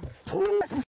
Che maak je nog